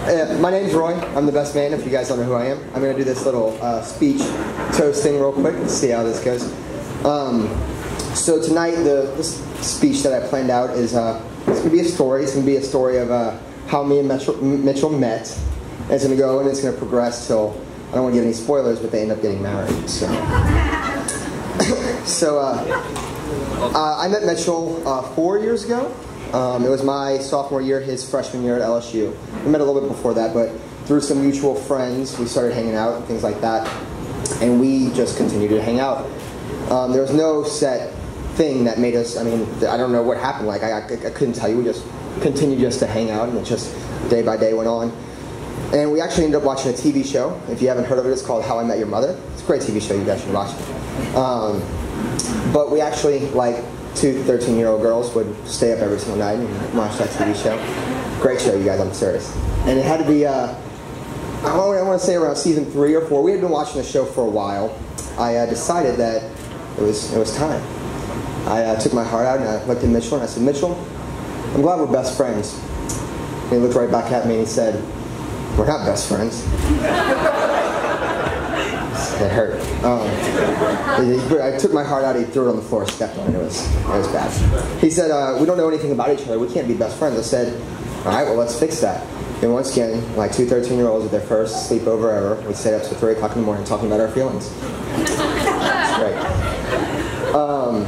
Uh, my name's Roy. I'm the best man. If you guys don't know who I am, I'm gonna do this little uh, speech toasting real quick. See how this goes. Um, so tonight, the this speech that I planned out is uh, it's gonna be a story. It's gonna be a story of uh, how me and Mitchell, Mitchell met. And it's gonna go and it's gonna progress till I don't want to give any spoilers, but they end up getting married. So, so uh, I met Mitchell four years ago. Um, it was my sophomore year, his freshman year at LSU. We met a little bit before that, but through some mutual friends, we started hanging out and things like that. And we just continued to hang out. Um, there was no set thing that made us, I mean, I don't know what happened. Like, I, I, I couldn't tell you. We just continued just to hang out, and it just day by day went on. And we actually ended up watching a TV show. If you haven't heard of it, it's called How I Met Your Mother. It's a great TV show. You guys should watch. Um, but we actually, like, two 13 year old girls would stay up every single night and watch that TV show. Great show, you guys, I'm serious. And it had to be, uh, I want to say around season three or four. We had been watching the show for a while. I uh, decided that it was, it was time. I uh, took my heart out and I looked at Mitchell and I said, Mitchell, I'm glad we're best friends. And he looked right back at me and he said, We're not best friends. it hurt. Um, I took my heart out. He threw it on the floor, stepped on it. It was it was bad. He said, uh, "We don't know anything about each other. We can't be best friends." I said, "All right, well, let's fix that." And once again, like two 13 year olds at their first sleepover ever, we stayed up till 3 o'clock in the morning talking about our feelings. Great. Um,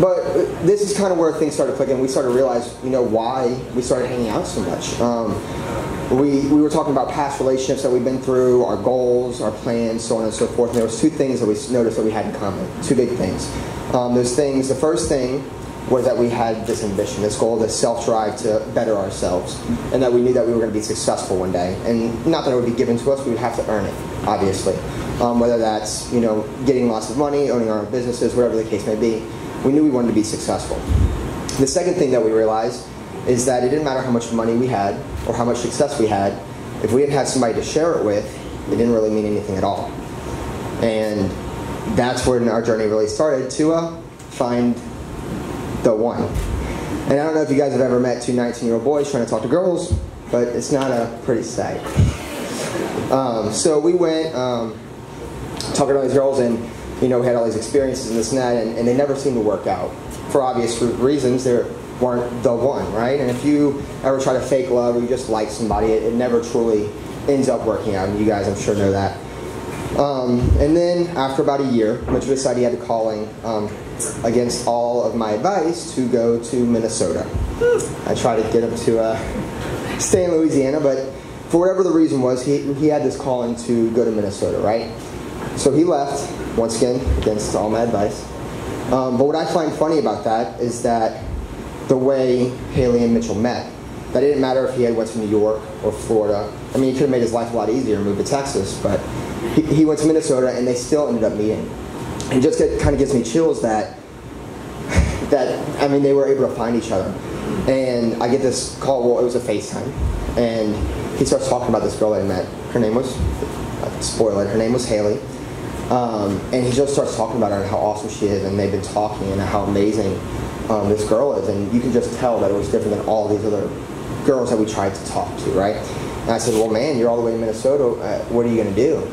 but this is kind of where things started clicking. We started to realize, you know, why we started hanging out so much. Um, we, we were talking about past relationships that we've been through, our goals, our plans, so on and so forth. And there was two things that we noticed that we had in common, two big things. Um, those things, the first thing was that we had this ambition, this goal, this self-drive to better ourselves, and that we knew that we were going to be successful one day. And not that it would be given to us, we would have to earn it, obviously. Um, whether that's, you know, getting lots of money, owning our own businesses, whatever the case may be. We knew we wanted to be successful. The second thing that we realized is that it didn't matter how much money we had or how much success we had, if we didn't have somebody to share it with, it didn't really mean anything at all. And that's when our journey really started to uh, find the one. And I don't know if you guys have ever met two 19 year old boys trying to talk to girls, but it's not a pretty sight. Um, so we went um, talking to these girls, and you know, had all these experiences and this and that, and, and they never seemed to work out for obvious reasons. They're weren't the one, right? And if you ever try to fake love or you just like somebody, it, it never truly ends up working out. And you guys, I'm sure, know that. Um, and then after about a year, Mitchell decided he had a calling um, against all of my advice to go to Minnesota. I tried to get him to uh, stay in Louisiana, but for whatever the reason was, he, he had this calling to go to Minnesota, right? So he left, once again, against all my advice. Um, but what I find funny about that is that the way Haley and Mitchell met. That didn't matter if he had went to New York or Florida. I mean, he could have made his life a lot easier and moved to Texas, but he, he went to Minnesota and they still ended up meeting. And just get, kind of gives me chills that that I mean they were able to find each other. And I get this call. Well, it was a FaceTime, and he starts talking about this girl that I met. Her name was spoiler. Her name was Haley. Um, and he just starts talking about her and how awesome she is, and they've been talking and how amazing um, this girl is, and you can just tell that it was different than all these other girls that we tried to talk to, right? And I said, well, man, you're all the way in Minnesota. Uh, what are you going to do?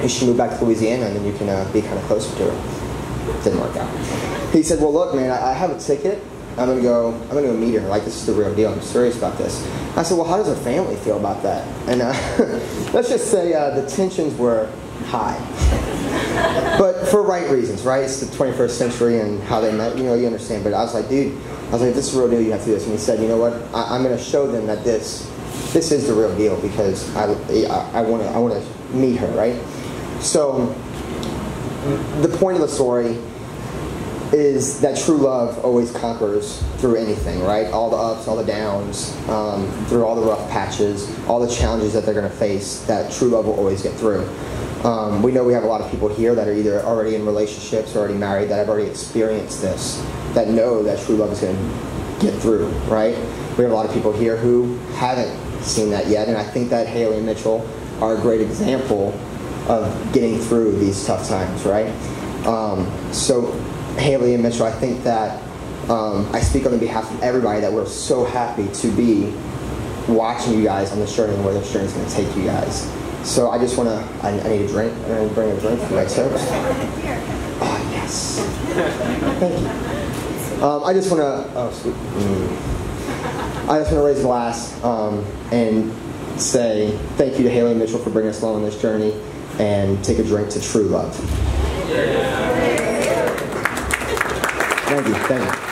You should move back to Louisiana, and then you can uh, be kind of closer to her. Didn't work out. He said, well, look, man, I, I have a ticket. I'm gonna go. I'm gonna go meet her. Like this is the real deal. I'm serious about this. I said, well, how does her family feel about that? And uh, let's just say uh, the tensions were high but for right reasons, right? It's the 21st century and how they met, you know, you understand. But I was like, dude, I was like, this is a real deal, you have to do this. And he said, you know what? I, am going to show them that this this is the real deal because I, I want to I want to meet her, right? So the point of the story is that true love always conquers through anything, right? All the ups, all the downs, um, through all the rough patches, all the challenges that they're going to face. That true love will always get through. Um, we know we have a lot of people here that are either already in relationships or already married that have already experienced this, that know that true love is going to get through, right? We have a lot of people here who haven't seen that yet, and I think that Haley and Mitchell are a great example of getting through these tough times, right? Um, so, Haley and Mitchell, I think that um, I speak on the behalf of everybody that we're so happy to be watching you guys on this journey and where this journey is going to take you guys. So I just want to, I, I need a drink. I'm going to bring a drink for my service. Oh, yes. Thank you. Um, I just want to, oh, sweet. Mm. I just want to raise a glass um, and say thank you to Haley Mitchell for bringing us along on this journey and take a drink to true love. Thank you. Thank you.